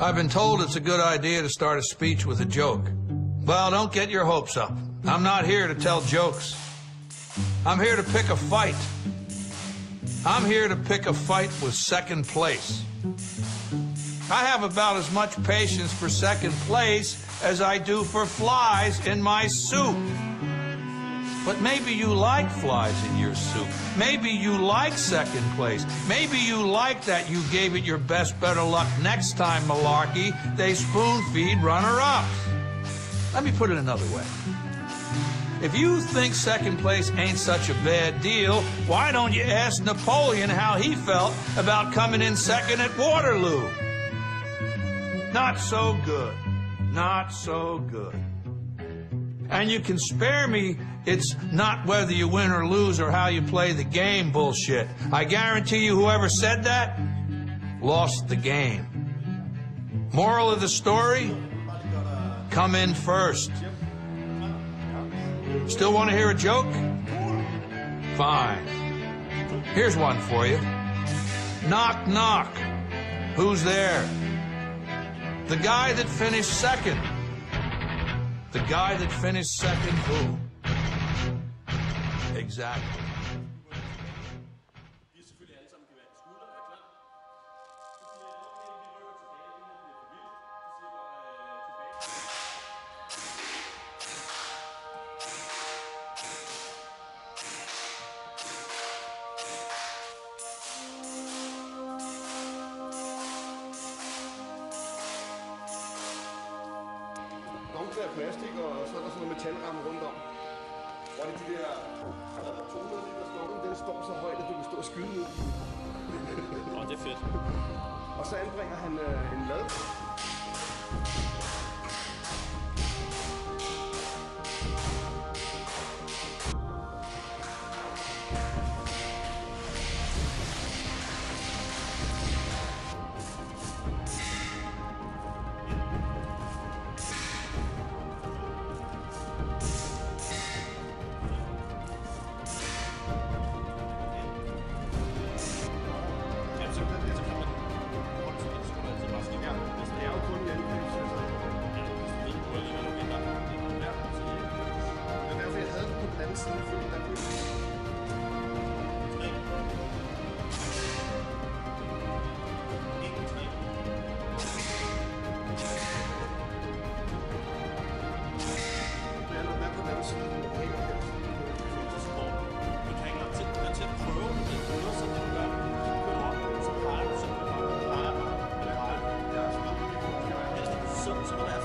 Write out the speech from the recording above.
I've been told it's a good idea to start a speech with a joke. Well, don't get your hopes up. I'm not here to tell jokes. I'm here to pick a fight. I'm here to pick a fight with second place. I have about as much patience for second place as I do for flies in my soup. But maybe you like flies in your soup. Maybe you like second place. Maybe you like that you gave it your best better luck next time, malarkey. They spoon feed runner ups. Let me put it another way. If you think second place ain't such a bad deal, why don't you ask Napoleon how he felt about coming in second at Waterloo? Not so good. Not so good. And you can spare me, it's not whether you win or lose or how you play the game bullshit. I guarantee you, whoever said that lost the game. Moral of the story? Come in first. Still want to hear a joke? Fine. Here's one for you. Knock, knock. Who's there? The guy that finished second. The guy that finished second, who? Exactly. Donker af plastik, og så er der sådan noget metalramme rundt om. Hvor er det de der, der er 200 liter stokken, den står så højt, at du kan stå og skyde ned. Åh, det er fedt. Og så anbringer han øh, en lad. something else.